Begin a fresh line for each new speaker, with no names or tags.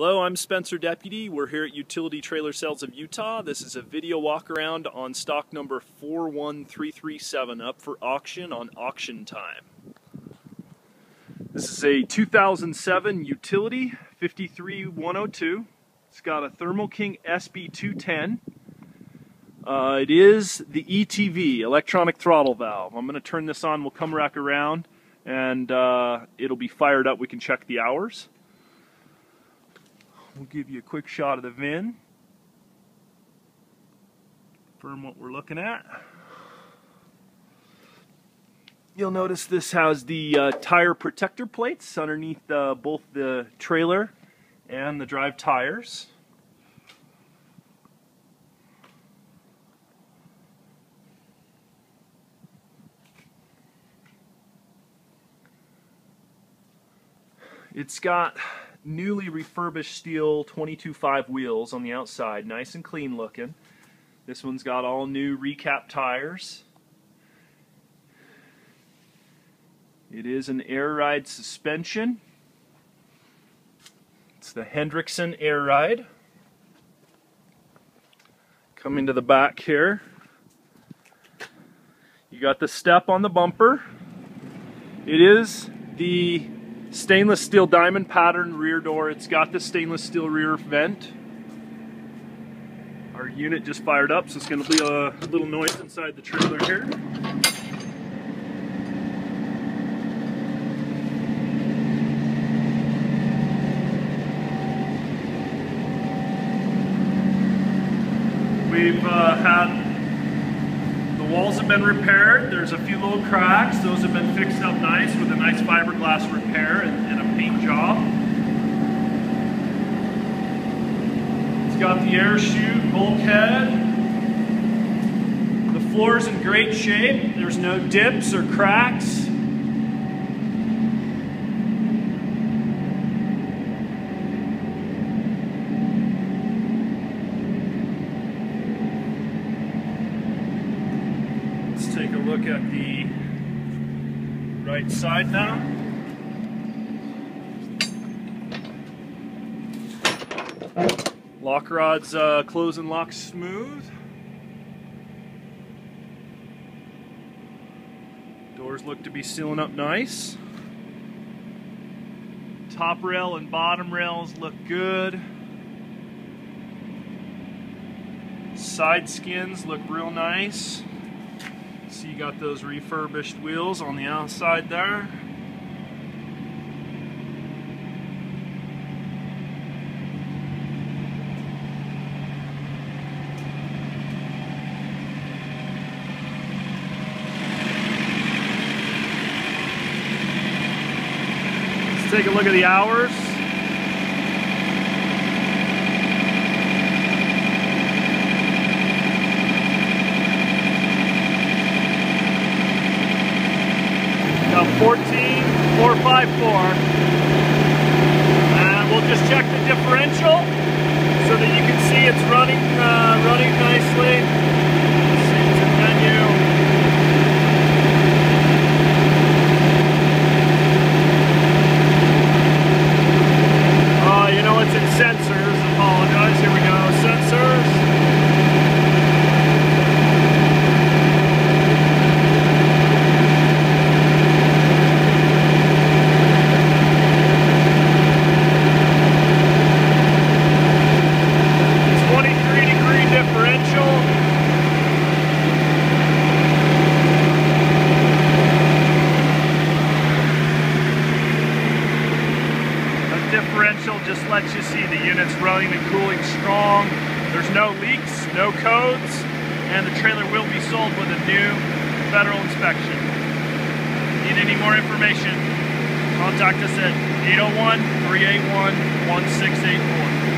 Hello, I'm Spencer Deputy. We're here at Utility Trailer Sales of Utah. This is a video walk around on stock number 41337 up for auction on auction time. This is a 2007 Utility 53102. It's got a Thermo King SB210. Uh, it is the ETV, electronic throttle valve. I'm going to turn this on, we'll come back around, and uh, it'll be fired up. We can check the hours. We'll give you a quick shot of the VIN. Confirm what we're looking at. You'll notice this has the uh, tire protector plates underneath uh, both the trailer and the drive tires. It's got newly refurbished steel 22.5 wheels on the outside, nice and clean looking. This one's got all new recap tires. It is an air ride suspension. It's the Hendrickson air ride. Coming to the back here. You got the step on the bumper. It is the Stainless steel diamond pattern rear door. It's got the stainless steel rear vent. Our unit just fired up, so it's going to be a little noise inside the trailer here. We've uh, had walls have been repaired. There's a few little cracks. Those have been fixed up nice with a nice fiberglass repair and, and a paint job. It's got the air chute, bulkhead. The floor is in great shape. There's no dips or cracks. take a look at the right side now. Lock rods uh, close and lock smooth. Doors look to be sealing up nice. Top rail and bottom rails look good. Side skins look real nice. See, you got those refurbished wheels on the outside there. Let's take a look at the hours. a 14454. And we'll just check the differential so that you can see it's running uh, running nicely. You see the unit's running and cooling strong. There's no leaks, no codes, and the trailer will be sold with a new federal inspection. Need any more information? Contact us at 801 381 1684.